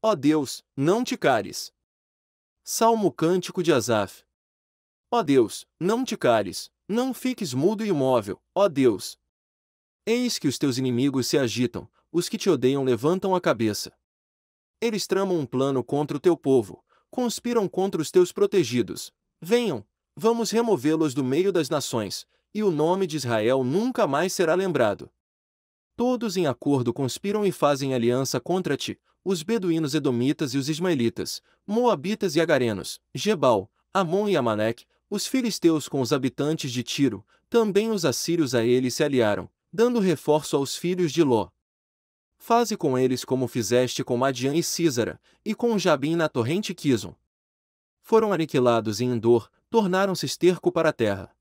Ó Deus, não te cares. Salmo Cântico de Asaf. Ó Deus, não te cares, não fiques mudo e imóvel, ó Deus. Eis que os teus inimigos se agitam, os que te odeiam levantam a cabeça. Eles tramam um plano contra o teu povo, conspiram contra os teus protegidos. Venham, vamos removê-los do meio das nações, e o nome de Israel nunca mais será lembrado. Todos em acordo conspiram e fazem aliança contra ti, os beduínos edomitas e os ismaelitas, moabitas e agarenos, Gebal, Amon e Amaleque, os filisteus com os habitantes de Tiro, também os assírios a eles se aliaram, dando reforço aos filhos de Ló. Faze com eles como fizeste com Madian e Císara, e com Jabim na torrente Quizon. Foram aniquilados em Endor, tornaram-se esterco para a terra.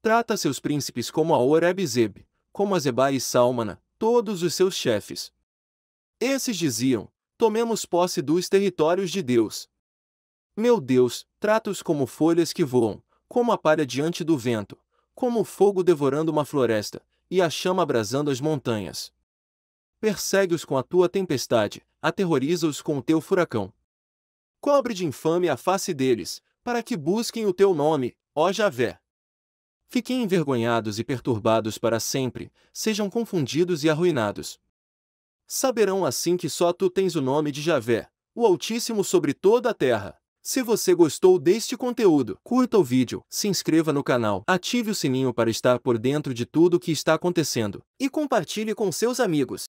Trata seus príncipes como a Oreb e Zeb, como a Zeba e Salmana, todos os seus chefes. Esses diziam: Tomemos posse dos territórios de Deus. Meu Deus, trata-os como folhas que voam, como a palha diante do vento, como o fogo devorando uma floresta, e a chama abrasando as montanhas. Persegue-os com a tua tempestade, aterroriza-os com o teu furacão. Cobre de infame a face deles, para que busquem o teu nome, ó Javé. Fiquem envergonhados e perturbados para sempre, sejam confundidos e arruinados. Saberão assim que só tu tens o nome de Javé, o Altíssimo sobre toda a terra. Se você gostou deste conteúdo, curta o vídeo, se inscreva no canal, ative o sininho para estar por dentro de tudo o que está acontecendo e compartilhe com seus amigos.